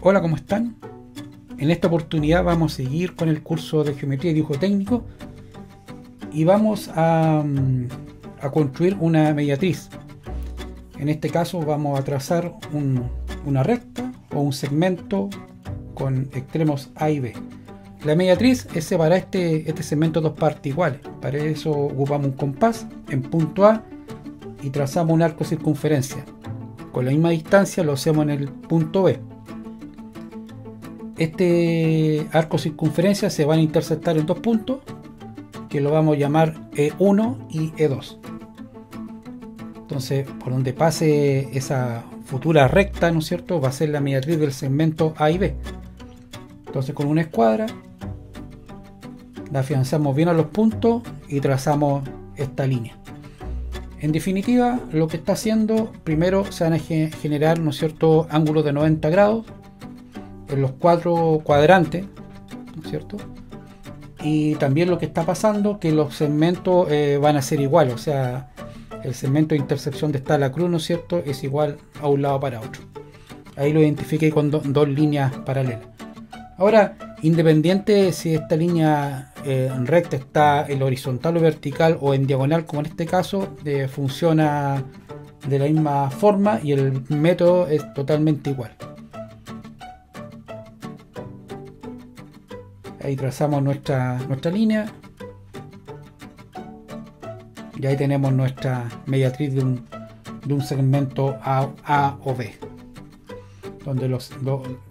Hola, ¿cómo están? En esta oportunidad vamos a seguir con el curso de Geometría y Dibujo Técnico y vamos a, mm, construir una mediatriz. En este caso vamos a trazar un, una recta o un segmento con extremos A y B. La mediatriz es separar este, este segmento dos partes iguales. Para eso ocupamos un compás en punto A y trazamos un arco circunferencia. Con la misma distancia lo hacemos en el punto B. Este arco circunferencia se van a intersectar en dos puntos que lo vamos a llamar E1 y E2. Entonces, por donde pase esa futura recta, ¿no es cierto? Va a ser la mediatriz del segmento A y B. Entonces, con una escuadra, la afianzamos bien a los puntos y trazamos esta línea. En definitiva, lo que está haciendo, primero se van a generar, ¿no es cierto?, ángulos de 90 grados en los cuatro cuadrantes, ¿no es cierto? Y también lo que está pasando, que los segmentos eh, van a ser iguales, o sea, el segmento de intersección de esta la cruz, ¿no es cierto?, es igual a un lado para otro. Ahí lo identifiqué con dos líneas paralelas. Ahora, independiente si esta línea eh, recta está en horizontal o vertical o en diagonal, como en este caso, eh, funciona de la misma forma y el método es totalmente igual. Ahí trazamos nuestra, nuestra línea. Y ahí tenemos nuestra mediatriz de un, de un segmento A, A o B donde los,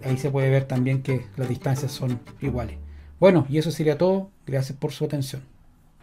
ahí se puede ver también que las distancias son iguales. Bueno, y eso sería todo. Gracias por su atención.